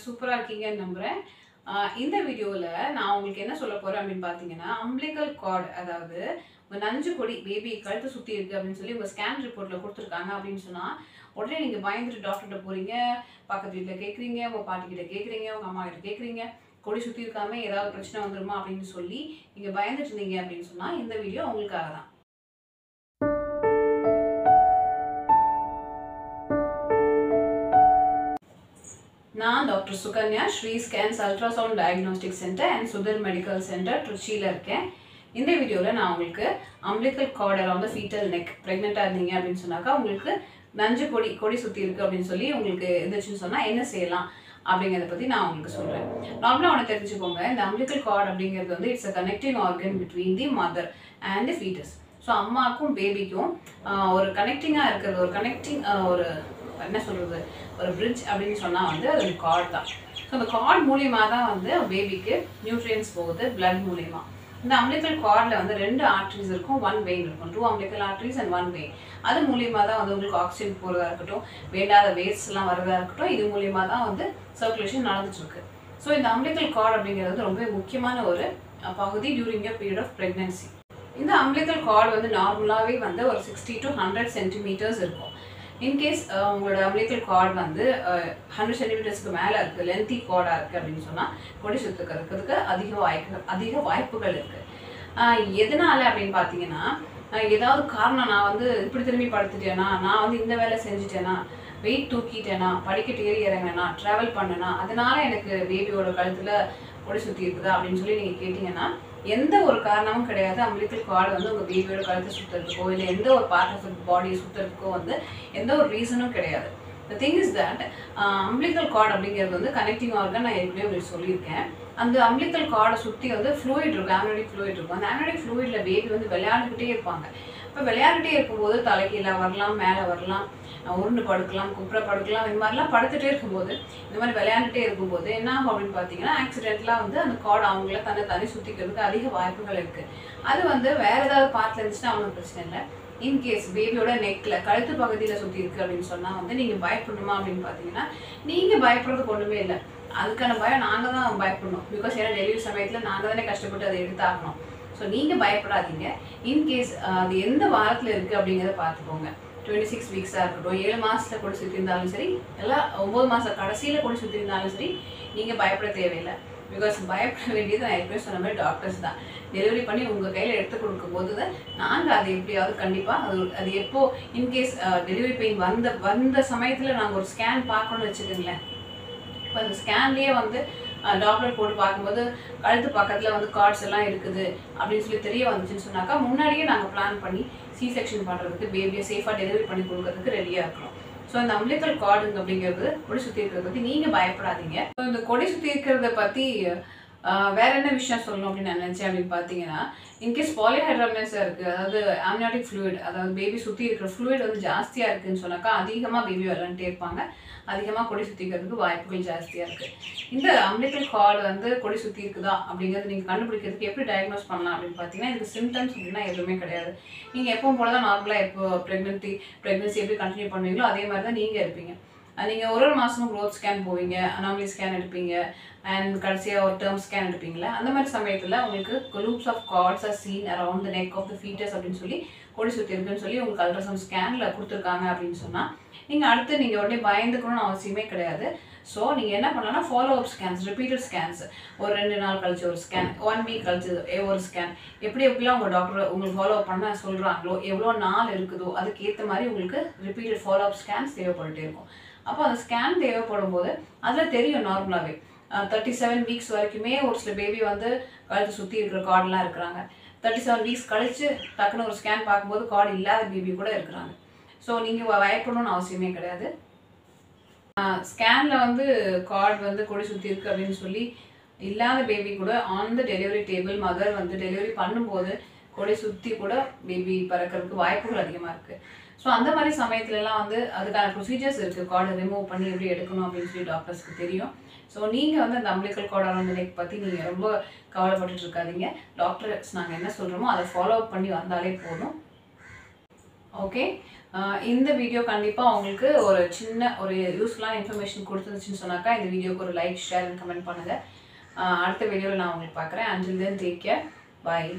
சூப்பராக இருக்கீங்கன்னு நம்புகிறேன் இந்த வீடியோவில் நான் உங்களுக்கு என்ன சொல்ல போகிறேன் அப்படின்னு பார்த்தீங்கன்னா அம்பிளிக்கல் கார்டு அதாவது ஒரு நஞ்சு கொடி பேபி கழுத்து சுற்றி இருக்குது அப்படின்னு சொல்லி உங்கள் ஸ்கேன் ரிப்போர்ட்டில் கொடுத்துருக்காங்க அப்படின்னு சொன்னால் உடனே நீங்கள் பயந்துட்டு டாக்டர்கிட்ட போகிறீங்க பக்கத்து வீட்டில் கேட்குறீங்க உங்கள் பாட்டிக்கிட்ட கேட்குறீங்க உங்கள் அம்மா கிட்ட கேட்குறீங்க கொடி சுற்றி இருக்காமல் ஏதாவது பிரச்சனை வந்துருமா அப்படின்னு சொல்லி நீங்கள் பயந்துட்டு இருந்தீங்க அப்படின்னு சொன்னால் இந்த வீடியோ உங்களுக்காக தான் நான் doctor Sukanya Sri scans ultrasound diagnostic centre and Sudhar medical centre திருச்சியில் இருக்கேன். இந்த வீடியோவில் நான் உங்களுக்கு umbilical cord around foetal neck ப்ரெக்னெண்ட்டாக இருந்தீங்க அப்படின்னு சொன்னாக்கா உங்களுக்கு நஞ்சு கொடி கொடி சுற்றி இருக்குது அப்படின்னு சொல்லி உங்களுக்கு இருந்துச்சுன்னு சொன்னால் என்ன செய்யலாம் அப்படிங்கிறத பற்றி நான் உங்களுக்கு சொல்கிறேன் நார்மலாக ஒன்று தெரிஞ்சுக்கோங்க. இந்த அம்பிளிக்கல் கார்டு அப்படிங்கிறது வந்து it's a connecting organ between the mother and the foetus so அம்மாவுக்கும் பேபிக்கும் ஒரு கனெக்டிங்காக இருக்கிறது ஒரு கனெக்டிங் ஒரு என்ன சொல்கிறது ஒரு பிரிட்ஜ் அப்படின்னு சொன்னால் வந்து அது ஒரு கார்டு தான். ஸோ அந்த கார்டு மூலியமாக தான் வந்து பேபிக்கு நியூட்ரியன்ஸ் போகுது பிளட் மூலியமா. இந்த அம்லிக்கல் கார்டில் வந்து ரெண்டு ஆர்ட்ரிஸ் இருக்கும் ஒன் வெயின் இருக்கும். Two umbilical arteries and one vein அது மூலியமாக தான் வந்து உங்களுக்கு ஆக்சிஜன் போகிறதா இருக்கட்டும் வேண்டாத வேஸ்ட்லாம் வரதா இருக்கட்டும் இது மூலியமாக தான் வந்து சர்க்குலேஷன் நடந்துட்டுருக்கு. ஸோ இந்த அம்லிக்கல் கார்டு அப்படிங்கிறது வந்து ரொம்ப முக்கியமான ஒரு பகுதி during your period of pregnancy இந்த அம்லிக்கல் கார்டு வந்து நார்மலாகவே வந்து ஒரு சிக்ஸ்டி டு ஹண்ட்ரட் சென்டிமீட்டர்ஸ் இருக்கும். இன்கேஸ் uh, உங்களோட அம்பிளிக்கல் கார்டு வந்து ஹண்ட்ரட் சென்டிமீட்டர்ஸ்க்கு மேலே இருக்குது லென்த்தி கார்டாக இருக்குது அப்படின்னு சொன்னால் கொடி சுத்துக்கு இருக்கிறதுக்கு அதிக வாய்ப்பு அதிக வாய்ப்புகள் இருக்குது எதனால அப்படின்னு பார்த்தீங்கன்னா ஏதாவது காரணம் நான் வந்து இப்படி திரும்பி படுத்துட்டேனா நான் வந்து இந்த வேலை செஞ்சுட்டேனா வெயிட் தூக்கிட்டேனா படிக்கட்டு ஏறி இறங்கினா ட்ராவல் பண்ணேனா அதனால எனக்கு பேபியோட கழுத்தில் கொடி சுற்றி இருக்குதா அப்படின்னு சொல்லி நீங்கள் கேட்டிங்கன்னா எந்த ஒரு காரணமும் கிடையாது. அம்பிளிக்கல் கார்டு வந்து உங்கள் பேபியோட கழுத்தை சுற்றுறதுக்கோ இல்லை எந்த ஒரு பார்ட் ஆஃப் பாடியை சுற்றுறதுக்கோ வந்து எந்த ஒரு ரீசனும் கிடையாது. The thing is that umbilical cord அப்படிங்கிறது வந்து கனெக்டிங் ஆர்கன் நான் ஏற்கனவே உங்களுக்கு சொல்லியிருக்கேன். அந்த அம்பிளிக்கல் கார்டை சுற்றி வந்து ஃப்ளூயிட் இருக்கும் ஆம்னடிக் ஃப்ளூயிட் இருக்கும். அந்த ஆம்னடிக் ஃப்ளூயிடில் பேபி வந்து விளையாண்டுக்கிட்டே இருப்பாங்க. இப்போ விளையாடிட்டே இருக்கும்போது தலைக்கீழ வரலாம் மேலே வரலாம் உருண்டு படுக்கலாம் குப்புற படுக்கலாம் இந்த மாதிரிலாம் படுத்துகிட்டே இருக்கும்போது இந்த மாதிரி விளையாண்டுட்டே இருக்கும்போது என்ன ஆகும் அப்படின்னு பார்த்தீங்கன்னா ஆக்சிடென்ட்லாம் வந்து அந்த கார்டு அவங்கள தன்னை தனி சுற்றிக்கிறதுக்கு அதிக வாய்ப்புகள் இருக்குது அது வந்து வேற ஏதாவது பார்ட்டில் இருந்துச்சுன்னா அவங்களுக்கு பிரச்சனை இல்லை. இன்கேஸ் பேபியோட நெக்கில் கழுத்து பகுதியில் சுற்றி இருக்குது அப்படின்னு சொன்னால் வந்து நீங்கள் பயப்படணுமா அப்படின்னு பார்த்தீங்கன்னா நீங்கள் பயப்படுறதுக்கு ஒன்றுமே இல்லை. அதுக்கான பயம் நாங்கள் தான் பயப்படணும். பிகாஸ் ஏன்னா டெலிவரி சமயத்தில் நாங்கள் தானே கஷ்டப்பட்டு அதை எடுத்தாகணும். ஸோ நீங்கள் பயப்படாதீங்க. இன்கேஸ் அது எந்த வாரத்தில் இருக்குது அப்படிங்கிறத பார்த்துக்கோங்க டுவெண்ட்டி சிக்ஸ் வீக்ஸாக இருக்கட்டும் ஏழு மாதத்தில் கூட சுற்றி இருந்தாலும் சரி இல்லை ஒம்பது மாதம் கடைசியில் கூட சுற்றி இருந்தாலும் சரி நீங்கள் பயப்பட தேவையில்லை. பிகாஸ் பயப்பட வேண்டியது நான் ஏற்கனவே சொன்ன மாதிரி டாக்டர்ஸ் தான். டெலிவரி பண்ணி உங்கள் கையில் எடுத்து கொடுக்கும் போது தான் நாங்கள் அதை எப்படியாவது கண்டிப்பாக அது அது எப்போ இன்கேஸ் டெலிவரி பெயின் வந்த வந்த சமயத்தில் நாங்கள் ஒரு ஸ்கேன் பார்க்கணும்னு வச்சுக்கோங்களேன். இப்போ அந்த ஸ்கேன்லேயே வந்து டாக்டர் போட்டு பார்க்கும்போது கழுத்து பக்கத்தில் வந்து கார்ட்ஸ் எல்லாம் இருக்குது அப்படின்னு சொல்லி தெரிய வந்துச்சுன்னு சொன்னாக்கா முன்னாடியே நாங்கள் பிளான் பண்ணி சி செக்ஷன் பண்ணுறதுக்கு பேபியை சேஃபாக டெலிவரி பண்ணி கொடுக்கறதுக்கு ரெடியாக இருக்கிறோம். ஸோ அந்த அம்லிக்கல் கார்டுங்க அப்படிங்கிறது கொடி சுற்றி இருக்கிறத பற்றி நீங்கள் பயப்படாதீங்க. ஸோ இந்த கொடி சுற்றி இருக்கிறத பற்றி வேற என்ன விஷயம் சொல்லணும் அப்படின்னு நான் நினச்சேன் அப்படின்னு பார்த்தீங்கன்னா இன்கேஸ் பாலிஹைட்ரம்னஸாக இருக்குது அதாவது ஆம்னியாட்டிக் ஃப்ளூயிட் அதாவது பேபி சுற்றி இருக்கிற ஃப்ளூயிட் வந்து ஜாஸ்தியாக இருக்குதுன்னு சொன்னாக்கா அதிகமாக பேபி விளாண்டுட்டே இருப்பாங்க. அதிகமாக கொடி சுற்றிக்கிறதுக்கு வாய்ப்புகள் ஜாஸ்தியாக இருக்குது இந்த அம்பிளிக்கல் கார்டு வந்து கொடி சுற்றி இருக்குதா அப்படிங்கிறது நீங்கள் கண்டுபிடிக்கிறதுக்கு எப்படி டயக்னோஸ் பண்ணலாம் அப்படின்னு பார்த்தீங்கன்னா இதுக்கு சிம்டம்ஸ் அப்படின்னா எதுவுமே கிடையாது. நீங்கள் எப்பவும் போல தான் நார்மலாக எப்போ ப்ரெக்னென்சி ப்ரெக்னென்சி எப்படி கண்டினியூ பண்ணுவீங்களோ அதே மாதிரி தான் நீங்கள் இருப்பீங்க. நீங்கள் ஒரு ஒரு மாதமும் க்ரோத் ஸ்கேன் போவீங்க அனாமலி ஸ்கேன் எடுப்பீங்க அண்ட் கடைசியாக ஒரு டேர்ம் ஸ்கேன் எடுப்பீங்களா அந்த மாதிரி சமயத்தில் உங்களுக்கு groups of cords are seen around the neck of the foetus அப்படின்னு சொல்லி கொடி சுற்றி இருக்குன்னு சொல்லி உங்களுக்கு அல்ட்ராசவுண்ட் ஸ்கேனில் கொடுத்துருக்காங்க அப்படின்னு சொன்னால் நீங்கள் அடுத்து நீங்கள் உடனே பயந்துக்கணும்னு அவசியமே கிடையாது. ஸோ நீங்கள் என்ன பண்ணலாம்னா follow up scans repeated scans ஒரு ரெண்டு நாள் கழிச்சு ஒரு ஸ்கேன் ஒன் வீக் கழிச்சு ஒரு ஸ்கேன் எப்படி எப்படிலாம் உங்கள் டாக்டர் உங்களுக்கு ஃபாலோ அப் பண்ண சொல்கிறாங்களோ எவ்வளோ நாள் இருக்குதோ அதுக்கேற்ற மாதிரி உங்களுக்கு ரிப்பீட்டட் ஃபாலோ அப் ஸ்கேன்ஸ் தேவைப்பட்டுட்டே இருக்கும். அப்போ அந்த ஸ்கேன் தேவைப்படும் போது அதில் தெரியும் நார்மலாகவே தேர்ட்டி செவன் வீக்ஸ் வரைக்குமே ஒரு சில பேபி வந்து கழுத்து சுற்றி இருக்கிற கார்டெலாம் இருக்கிறாங்க. தேர்ட்டி செவன் வீக்ஸ் கழித்து டக்குன்னு ஒரு ஸ்கேன் பார்க்கும்போது கார்டு இல்லாத பேபி கூட இருக்கிறாங்க. ஸோ நீங்கள் பயப்படணும்னு அவசியமே கிடையாது. ஸ்கேனில் வந்து கார்டு வந்து கொடி சுற்றி இருக்குது அப்படின்னு சொல்லி இல்லாத பேபி கூட on the delivery table mother வந்து டெலிவரி பண்ணும்போது கொடி சுற்றி கூட பேபி பறக்கிறதுக்கு வாய்ப்புகள் அதிகமாக இருக்குது ஸோ அந்த மாதிரி சமயத்துலலாம் வந்து அதுக்கான ப்ரொசீஜர்ஸ் இருக்குது கார்டை ரிமூவ் பண்ணி எப்படி எடுக்கணும் அப்படின்னு சொல்லி டாக்டர்ஸ்க்கு தெரியும். ஸோ நீங்கள் வந்து அந்த அம்பிளிக்கல் கார்டு அரௌண்ட் நெக் பற்றி நீங்கள் ரொம்ப கவலைப்பட்டுட்டு இருக்காதீங்க. டாக்டர்ஸ் நாங்கள் என்ன சொல்கிறோமோ அதை ஃபாலோ அப் பண்ணி வந்தாலே போதும். ஓகே இந்த வீடியோ கண்டிப்பாக உங்களுக்கு ஒரு சின்ன ஒரு யூஸ்ஃபுல்லான இன்ஃபர்மேஷன் கொடுத்துருச்சுன்னு சொன்னாக்கா இந்த வீடியோக்கு ஒரு லைக் ஷேர் அண்ட் கமெண்ட் பண்ணுங்கள் அடுத்த வீடியோவில் நான் உங்களுக்கு பார்க்குறேன். Until then take care bye